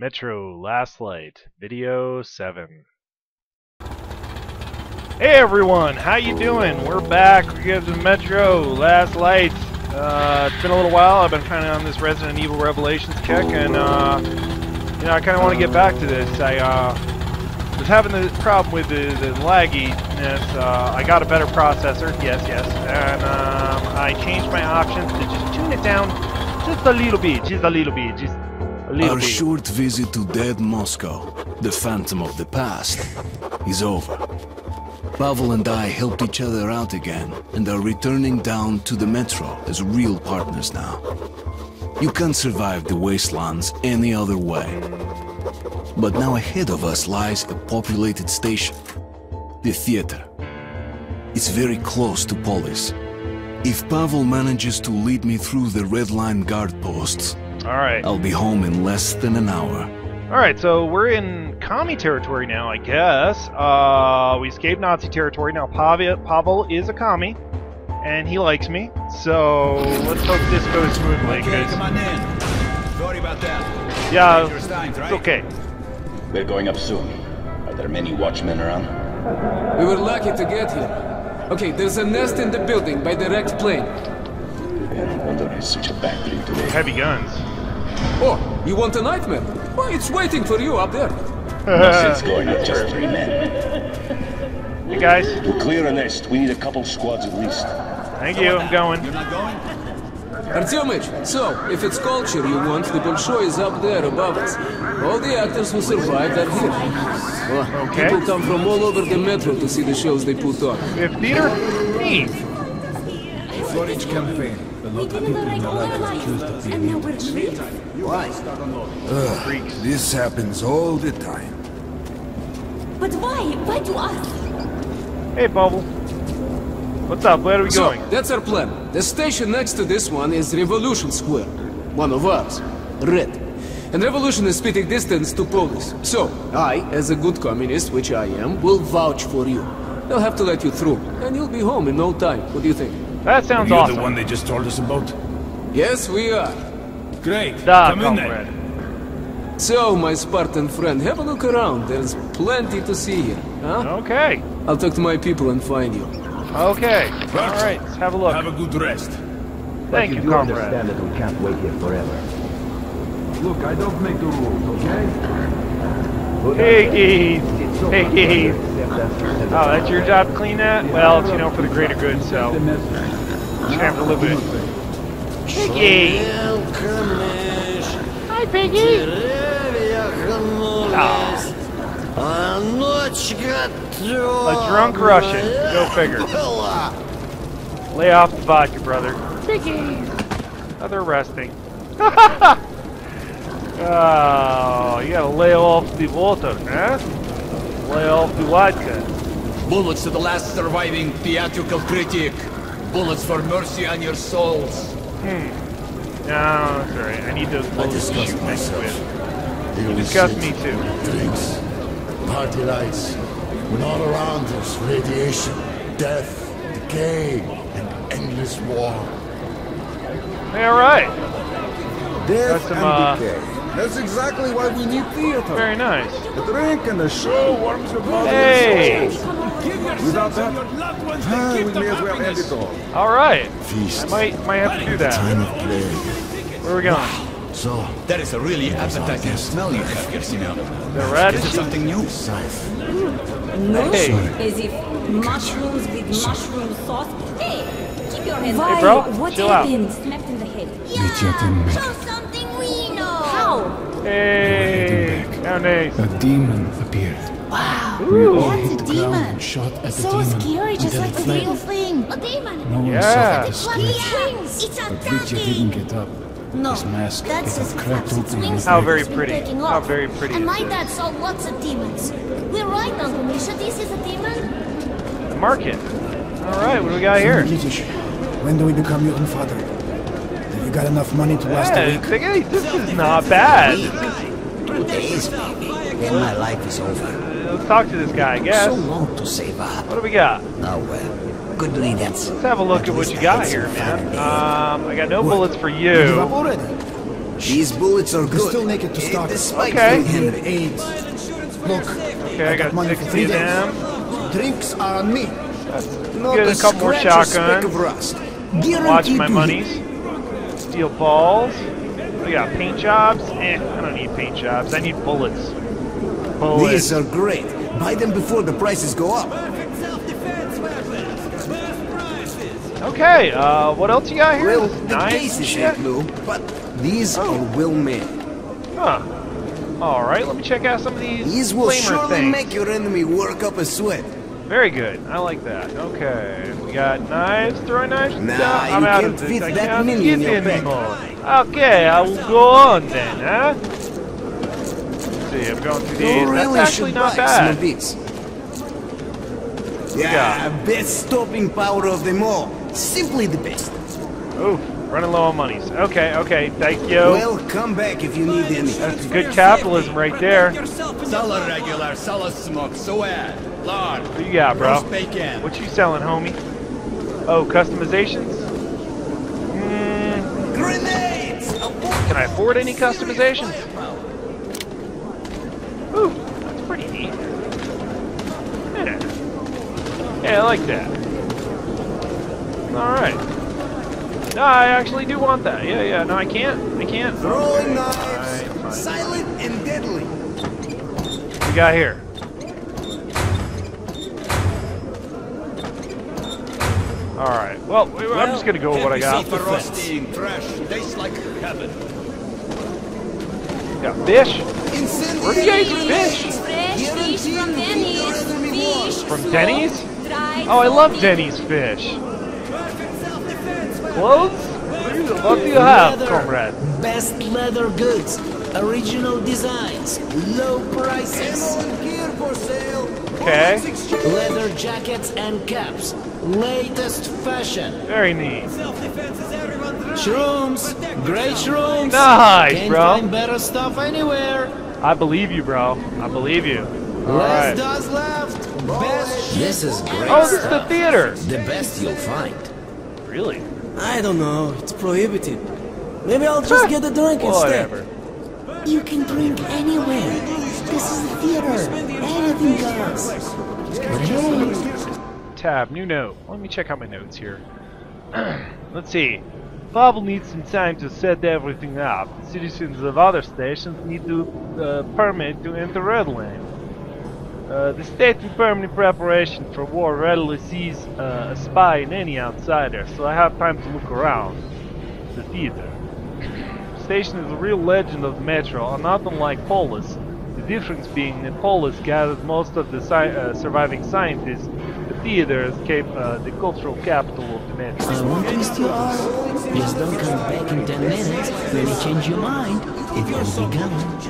Metro Last Light, Video 7. Hey everyone, how you doing? We're back. We're getting to Metro Last Light. Uh, it's been a little while. I've been kind of on this Resident Evil Revelations kick, and uh, you know I kind of want to get back to this. I uh, was having the problem with the, the lagginess. Uh, I got a better processor, yes, yes, and um, I changed my options to just tune it down just a little bit, just a little bit, just Our bit. short visit to dead Moscow, the phantom of the past, is over. Pavel and I helped each other out again and are returning down to the metro as real partners now. You can't survive the wastelands any other way. But now ahead of us lies a populated station, the theater. It's very close to Polis. If Pavel manages to lead me through the Red Line guard posts, All right. I'll be home in less than an hour. All right, so we're in commie territory now, I guess. Uh, we escaped Nazi territory. Now, Pavel, Pavel is a commie, and he likes me. So let's hope this goes smoothly. Okay, 'cause- come on in. Sorry about that. yeah, times, right? it's okay. We're going up soon. Are there many watchmen around? We were lucky to get here. Okay, there's a nest in the building by the wrecked plane. Yeah, no wonder it's such a bad dream today. Heavy guns. Oh, you want a nightmare? Well, it's waiting for you up there. No sense going with just three men. Hey guys, To clear a nest, we need a couple squads at least. thank you. I'm going. You're not going? Artyomich, so, if it's culture you want, the Bolshoi is up there above us. All the actors who survived are here. Well, Okay. People come from all over the metro to see the shows they put on. We have theater. Neat. For each campaign, a lot of people in the life are accused of being This happens all the time. But why? Why to us? Hey, Bubble. What's up? Where are we So, going? that's our plan. The station next to this one is Revolution Square. One of ours. Red. And Revolution is spitting distance to Polis. So, I, as a good communist, which I am, will vouch for you. They'll have to let you through, and you'll be home in no time. What do you think? That sounds You're awesome. the one they just told us about? Yes, we are. Great. Da, Come in then. comrade. So, my Spartan friend, have a look around. There's plenty to see here. Huh? Okay. I'll talk to my people and find you. Okay. All right. Let's have a look. Have a good rest. Thank you, you comrade. understand that we can't wait here forever. Look, I don't make the rules, okay? Piggies. Piggies. Oh, that's your job to clean that? Well, it's, you know, for the greater good, so. You should have to live with it. Piggy! Hi, Piggy! Ah. A drunk Russian. Go figure. Lay off the vodka, brother. Piggy! Oh, they're resting. oh, you gotta lay off the water, huh? Lay off the vodka. Bullets to the last surviving theatrical critic. Bullets for mercy on your souls. No, that's alright. I need those bullets to shoot things with. You Disgust me too. Drinks, party lights, when all around us radiation, death, decay, and endless war. Hey, alright. Death That's some, and uh, decay. That's exactly why we need theater. Very nice. A drink and a show warms your body Hey! and soul. Without that, ah, we may as well end it all. Alright. I Feast, might might have to do that. time that. of play. Where are we going? So, That is a really appetizing smell you have here, Simeon. The Is it radish? something new? Scythe. No. Hey. As if mushrooms with mushroom sauce. Hey, keep your hands Hey, bro, What chill out. happened? Smacked in the head. Mediatim Show something we know. How? Hey! How nice. A demon appeared. Wow. Ooh. That's a demon. Shot at So demon. scary, just like it the real thing. A demon. No one Yeah. saw the Flappy wings. It's But Vitya didn't get up. No, His mask that's it just cracked its open. wings. How very pretty. How very pretty And my dad saw lots of demons. We're right, Uncle Misha. This is a demon. Market. Alright, what do we got here? Yiddish. When do we become your own father? Have you got enough money to last a week? hey, this is not bad. Two days, maybe. Then my life is over. Let's talk to this guy, I guess. So long to save up. What do we got? Oh well. Good riddance. Let's have a look at what you got here, man. Um, I got no bullets for you. These bullets are good. still naked to start. Okay. being Him, Henry. AIDS. Look, Okay, I got money for three days. them. Drinks are on me. Not Get a couple more scratch or speck shotguns. Watch my to monies. Steel balls. We got paint jobs. Eh, I don't need paint jobs. I need bullets. Hit. These are great. Buy them before the prices go up. Okay, uh, what else you got here? Well, the knives case and is blue, but these Oh. are well made. Huh. Alright, let me check out some of these These will surely things. make your enemy work up a sweat. Very good. I like that. Okay. We got knives, throwing knives. Nah, No, I'm you out can't of this. fit I that can't many get in your bag. anymore. Okay, I will go on then, huh? Let's see, I'm going through You these. really That's actually should not buy some of bad. Yeah, best stopping power of them all. Simply the best. Ooh, running low on monies. Okay, okay, thank you. Well, come back if you need any. That's good capitalism right there. Solid regular, solid smoke, suet, lard, What you got, bro? What you selling, homie? Oh, customizations? Mm, Grenades! can I afford any customizations? Ooh, that's pretty neat. Yeah. Yeah, I like that. Alright. No, I actually do want that. Yeah, yeah. No, I can't. I can't. Throwing Alright, knives, fine. silent and deadly. What we got here? Alright, well, we- I'm just gonna go with what I got. for roasting, fresh, tastes like heaven. Got fish? Where do you guys get fish? Fresh fish from Denny's. Fish. From Denny's? Oh, I love. Denny's fish. Clothes? What do you have, comrade? Best leather goods, original designs, low prices. Gear for sale. Okay. Leather jackets and caps, latest fashion. Very neat. Shrooms, great shrooms. Nice, Can't bro. find better stuff anywhere. I believe you, bro. I believe you. Less Alright. does left. Best. This is great Oh, this is the theater. The best you'll find. Really? I don't know. It's prohibited. Maybe I'll just get a drink instead. Whatever. You can drink anywhere. This is the theater. Anything goes. But hey, Tab, new note. Let me check out my notes here. Let's see. Pavel needs some time to set everything up. Citizens of other stations need to uh, permit to enter Red Line. Uh, the state in permanent preparation for war readily sees uh, a spy in any outsider, so I have time to look around. The theater. The station is a real legend of the Metro, and not unlike Polis. The difference being that Polis gathered most of the sci- uh, surviving scientists. The theater is uh, the cultural capital of the Metro. I won't twist your arm. Just don't come back in ten minutes. When you change your mind, If it will be gone.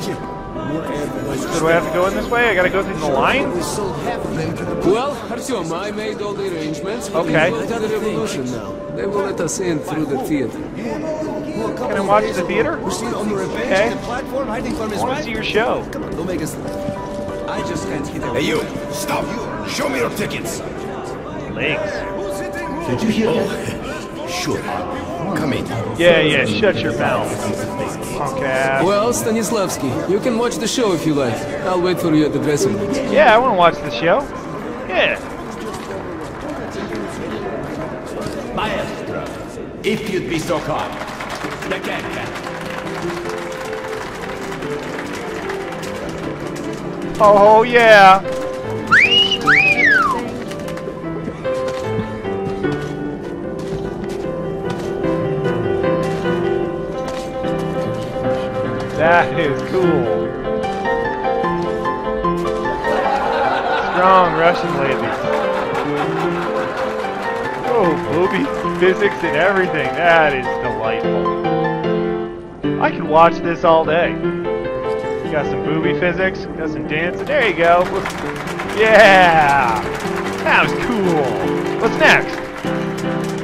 So do I have to go in this way? I gotta go through the line? Well, Artyom, I made all the arrangements. Okay. We've got a revolution now. They will let us in through the theater. Can I watch the theater? Okay. I want to see your show. Come Don't make us. I just can't hit Hey, you! Stop! Show me your tickets! Legs. Did you hear that? Sure. Come in. Yeah, yeah, shut your mouth. Punk ass. Well, Stanislavski, you can watch the show if you like. I'll wait for you at the dressing room. Yeah, I want to watch the show. Yeah. Maestro, if you'd be so kind. The can oh, oh, yeah. That is cool. Strong Russian ladies. Oh, booby physics and everything. That is delightful. I could watch this all day. You Got some booby physics, got some dancing. There you go. Yeah! That was cool. What's next?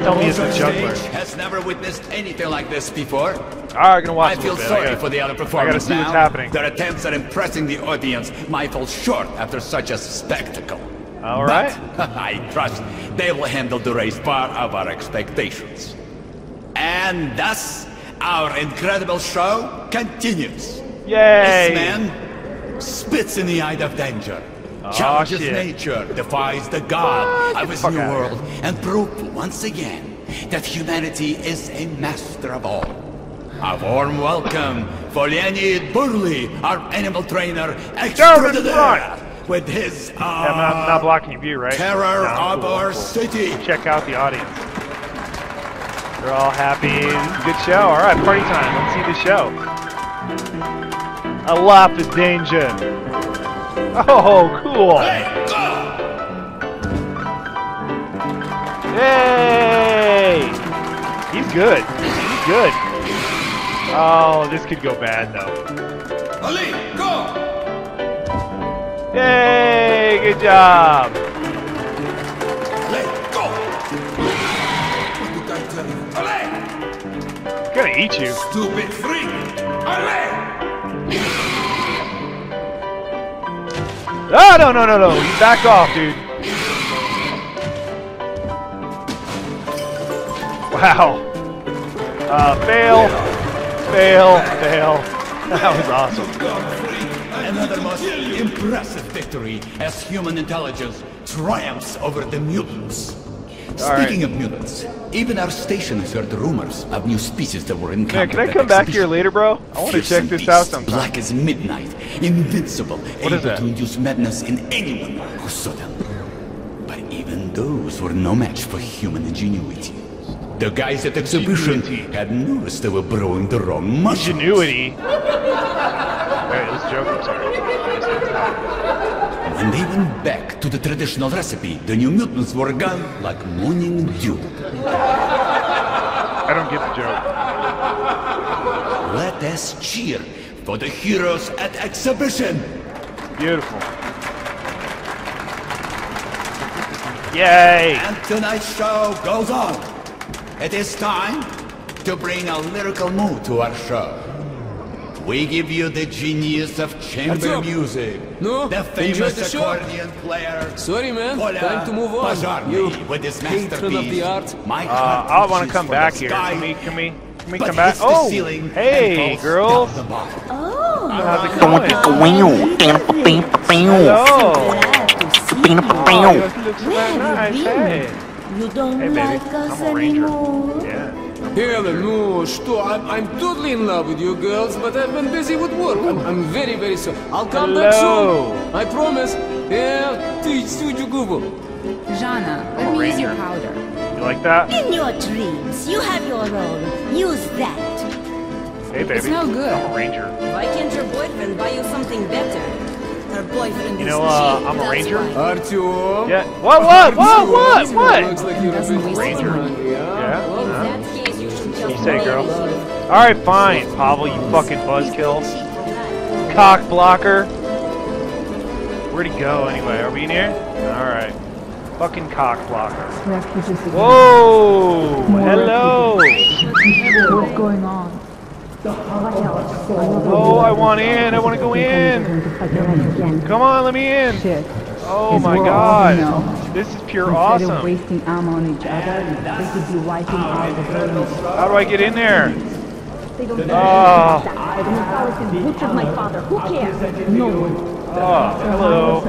Tell me it's a juggler. has never witnessed anything like this before. Ah, Alright, gonna watch I feel bit. I sorry gotta- for the other I gotta performers see now. what's happening. Their attempts at impressing the audience might fall short after such a spectacle. All right. But I trust they will handle the race far above our expectations. And And thus, our incredible show continues. Yay! This man spits in the eye of danger. Aw, challenges shit. nature, defies the god What? of Get his new world, and prove once again that humanity is a master of all. A warm welcome for Leonid Burley, our animal trainer extraordinaire, with his uh, Yeah, I'm not, not blocking your view, right? terror No, of cool, our cool. city. Check out the audience. They're all happy. Good show. All right, party time. Let's see the show. A laugh is danger. Oh, cool. Yay! He's good. He's good. Oh, this could go bad though. Ali, go! Yay! Good job. Ali! Gonna eat you. Stupid freak! Ali! Oh, no, no, no, no. You back off, dude. Wow. Uh, fail. Fail. Fail. That was awesome. Another most impressive victory as human intelligence triumphs over the mutants. Speaking of mutants, even our station has heard rumors of new species that were encountered. can I come back here later, bro? I want to check this out beasts, sometime. Black as midnight, invincible, What able is to induce madness in anyone who saw them. But even those were no match for human ingenuity. The guys at the exhibition had noticed they were brewing the wrong mushroom. Ingenuity. Wait, let's joke. I'm sorry. When they went back to the traditional recipe, the new mutants were gone like morning dew. I don't get the joke. Let us cheer for the heroes at exhibition. Beautiful. Yay! And tonight's show goes on. It is time to bring a lyrical mood to our show. We give you the genius of chamber Artyom. music. No, the enjoy famous the show. accordion player. Sorry, man. Kola Time to move on. Bazarny You with his patron of masterpiece. the art. My Uh, heart I want to reaches come for the back here. sky, Can we, can we, can we but come back? hits the Oh, ceiling and hey, falls girls. down the bottom. Oh, How's it Hello. going? Hello. Oh, you guys look so Where have nice. you been? Hey. You don't Hey, baby. like us I'm a ranger. anymore? Yeah. Helen, no, stop. I'm, I'm totally in love with you girls, but I've been busy with work. I'm, I'm very, very sorry. I'll come Hello. back soon. I promise. Yeah, teach Suju Gubu. Jana, let me use your powder. You like that? In your dreams, you have your own. Use that. Hey, baby. It's no good. I'm a ranger. Why can't your boyfriend buy you something better? Her boyfriend you know, uh, I'm a ranger. Artyom. Yeah. What? What? What? What? What? Looks Like you're a ranger. Yeah. yeah. Well, uh-huh say, girl. All right, fine, Pavel. You fucking buzzkill. Cock blocker. Where'd he go anyway? Are we in here? All right. Fucking cock blocker. Whoa! Hello. What's going on? Oh, I want in. I want to go in. Come on, let me in. Oh my god. This is pure Instead of awesome. wasting ammo on each other, they could be wiping out the buildings. How do I get in there? They don't Oh. Know. butchered my father. Who cares? No one. Oh, hello.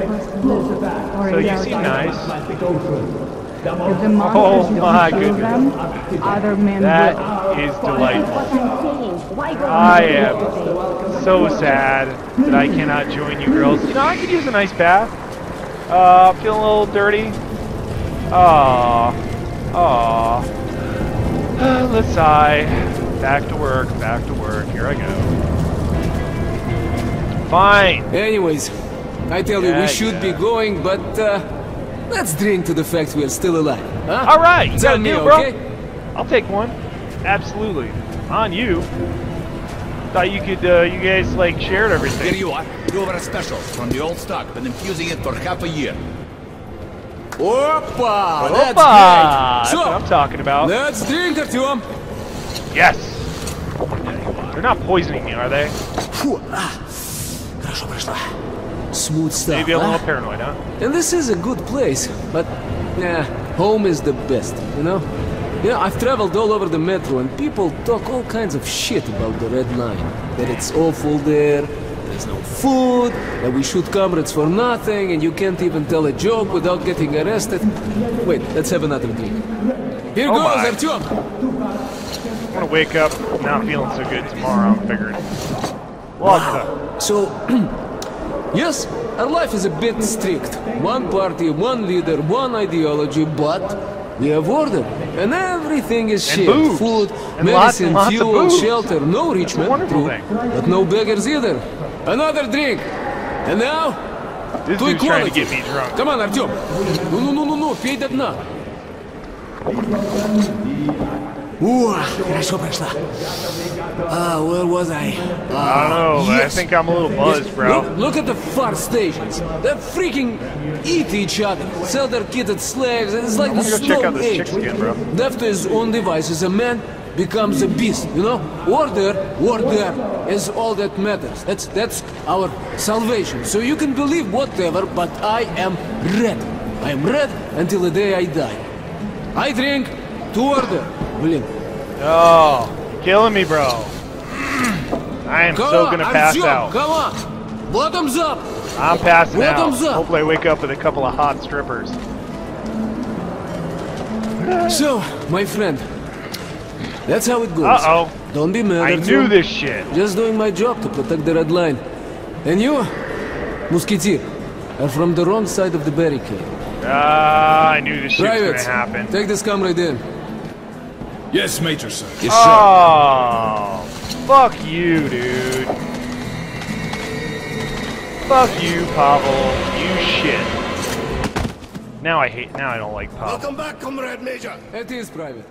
So you seem nice. If the monsters Oh my goodness. them, other men will. That is delightful. I'm saying. Why go I am so sad that I cannot join you girls. You know, I could use a nice bath. Uh, feeling a little dirty. Aw. Aw. Let's sigh. Back to work, back to work. Here I go. Fine. Anyways, I tell you, we should be going, but uh, let's drink to the fact we are still alive. Huh? All right, you Tell me, bro? okay? I'll take one. Absolutely. On you Thought you could, uh, you guys, like, shared Here everything. you are. Two a special from the old stock. Been infusing it for half a year. Опа! Opa! That's That's great. what I'm talking about. Let's drink, Артем. Yes. They're not poisoning me, are they? Фу, а. Хорошо прошла. Smooth stuff, Maybe a huh? little paranoid, huh? And this is a good place, but yeah, home is the best, you know? Yeah, I've traveled all over the metro and people talk all kinds of shit about the Red Line. That it's awful there, there's no food, that we shoot comrades for nothing, and you can't even tell a joke without getting arrested. Wait, let's have another drink. Here Oh goes my. Artyom! I'm gonna wake up not feeling so good tomorrow, I'm figuring. Vodka. So, yes, our life is a bit strict. One party, one leader, one ideology, but we have order. And everything is And shared. boobs. Food, And lots medicine, and lots of fuel, boobs. shelter. No rich men, wonderful true, thing. but no beggars either. Another drink. And now, This to dude's trying to equality. get me drunk. Come on, Артем. Ну, ну, ну, ну, ну, пей до дна. О, хорошо прошла. Ah, where was I? I don't know, but I Yes. think I'm a little buzzed, bro. Look, look at the far stations. They freaking eat each other, sell their kids as slaves. It's like I'm the gonna go check Stone out this Age. chick skin, bro. Left to his own devices, a man becomes a beast. You know, order, order is all that matters. That's that's our salvation. So you can believe whatever, but I am red. I am red until the day I die. I drink to order. Блин. Oh, you're killing me, bro. I am so gonna on, pass sure. out. Come on, bottoms up. I'm passing bottoms out. Up. Hopefully, I wake up with a couple of hot strippers. So, my friend, that's how it goes. Uh oh. Don't be mad. I knew you. this shit. Just doing my job to protect the red line. And you, Musketeer, are from the wrong side of the barricade. Ah, uh, I knew this shit was gonna happen. Take this comrade in. Yes, Major, sir. yes Oh, fuck you, dude. Fuck you, Pavel. You shit. Now I hate. Now I don't like Pavel. Welcome back, Comrade Major. It is private.